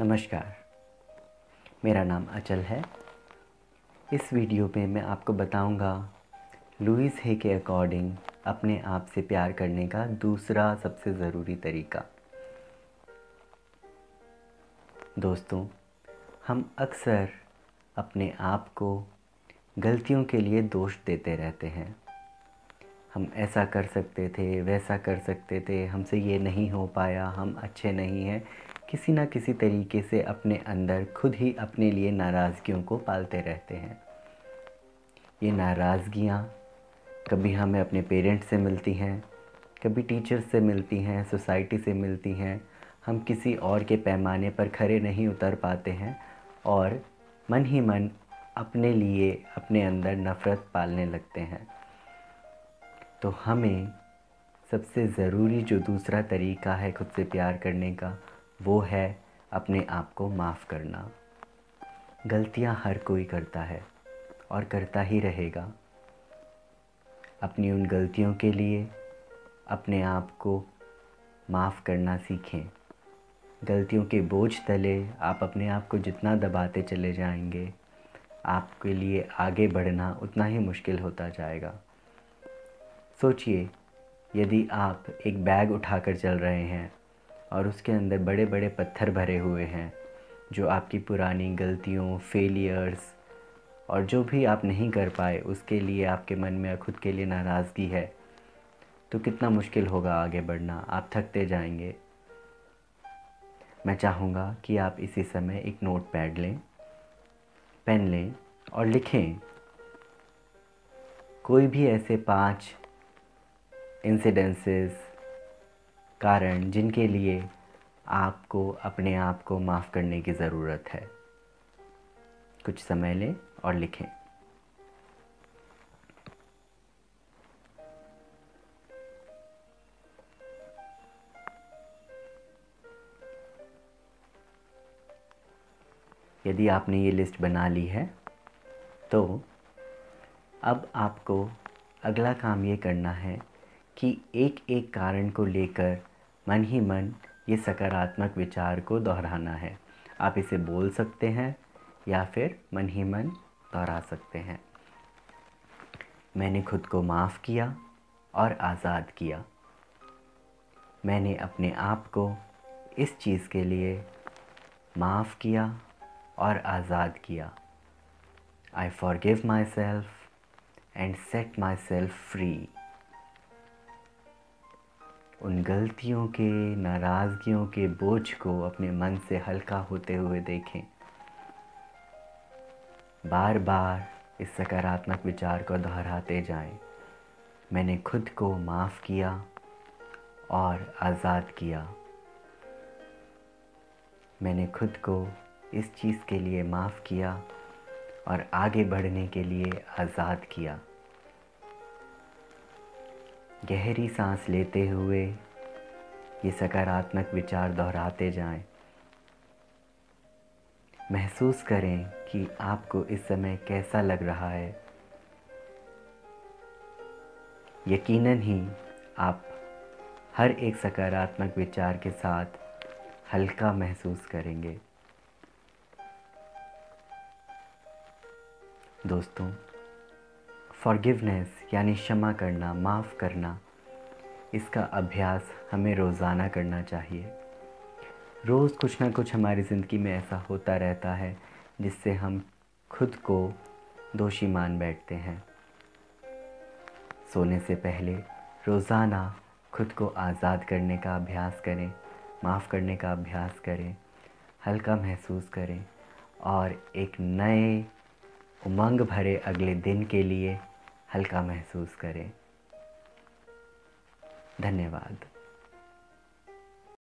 नमस्कार। मेरा नाम अचल है। इस वीडियो में मैं आपको बताऊँगा लुइस हे के अकॉर्डिंग अपने आप से प्यार करने का दूसरा सबसे ज़रूरी तरीका। दोस्तों, हम अक्सर अपने आप को गलतियों के लिए दोष देते रहते हैं। हम ऐसा कर सकते थे, वैसा कर सकते थे, हमसे ये नहीं हो पाया, हम अच्छे नहीं हैं। किसी ना किसी तरीके से अपने अंदर खुद ही अपने लिए नाराज़गियों को पालते रहते हैं। ये नाराज़गियाँ कभी हमें अपने पेरेंट्स से मिलती हैं, कभी टीचर्स से मिलती हैं, सोसाइटी से मिलती हैं। हम किसी और के पैमाने पर खड़े नहीं उतर पाते हैं और मन ही मन अपने लिए, अपने अंदर नफ़रत पालने लगते हैं। तो हमें सबसे ज़रूरी जो दूसरा तरीका है खुद से प्यार करने का वो है अपने आप को माफ़ करना। गलतियाँ हर कोई करता है और करता ही रहेगा। अपनी उन गलतियों के लिए अपने आप को माफ़ करना सीखें। गलतियों के बोझ तले आप अपने आप को जितना दबाते चले जाएँगे, आपके लिए आगे बढ़ना उतना ही मुश्किल होता जाएगा। सोचिए, यदि आप एक बैग उठाकर चल रहे हैं और उसके अंदर बड़े बड़े पत्थर भरे हुए हैं, जो आपकी पुरानी गलतियों फेलियर्स और जो भी आप नहीं कर पाए, उसके लिए आपके मन में खुद के लिए नाराज़गी है। तो कितना मुश्किल होगा आगे बढ़ना। आप थकते जाएँगे। मैं चाहूँगा कि आप इसी समय एक नोट पैड लें, पेन लें और लिखें। कोई भी ऐसे पाँच इंसिडेंसेस कारण जिनके लिए आपको अपने आप को माफ़ करने की ज़रूरत है। कुछ समय लें और लिखें। यदि आपने ये लिस्ट बना ली है तो अब आपको अगला काम ये करना है कि एक एक कारण को लेकर मन ही मन ये सकारात्मक विचार को दोहराना है। आप इसे बोल सकते हैं या फिर मन ही मन दोहरा सकते हैं। मैंने खुद को माफ़ किया और आज़ाद किया। मैंने अपने आप को इस चीज़ के लिए माफ़ किया और आज़ाद किया। I forgive myself and set myself free उन गलतियों के, नाराज़गियों के बोझ को अपने मन से हल्का होते हुए देखें। बार बार इस सकारात्मक विचार को दोहराते जाएँ। मैंने खुद को माफ़ किया और आज़ाद किया। मैंने खुद को इस चीज़ के लिए माफ़ किया और आगे बढ़ने के लिए आज़ाद किया। गहरी सांस लेते हुए ये सकारात्मक विचार दोहराते जाएँ। महसूस करें कि आपको इस समय कैसा लग रहा है यकीनन ही आप हर एक सकारात्मक विचार के साथ हल्का महसूस करेंगे दोस्तों फॉरगिवनेस यानी क्षमा करना, माफ़ करना, इसका अभ्यास हमें रोज़ाना करना चाहिए। रोज़ कुछ ना कुछ हमारी ज़िंदगी में ऐसा होता रहता है, जिससे हम खुद को दोषी मान बैठते हैं। सोने से पहले रोज़ाना खुद को आज़ाद करने का अभ्यास करें, माफ़ करने का अभ्यास करें, हल्का महसूस करें और एक नए उमंग भरे अगले दिन के लिए हल्का महसूस करें। धन्यवाद।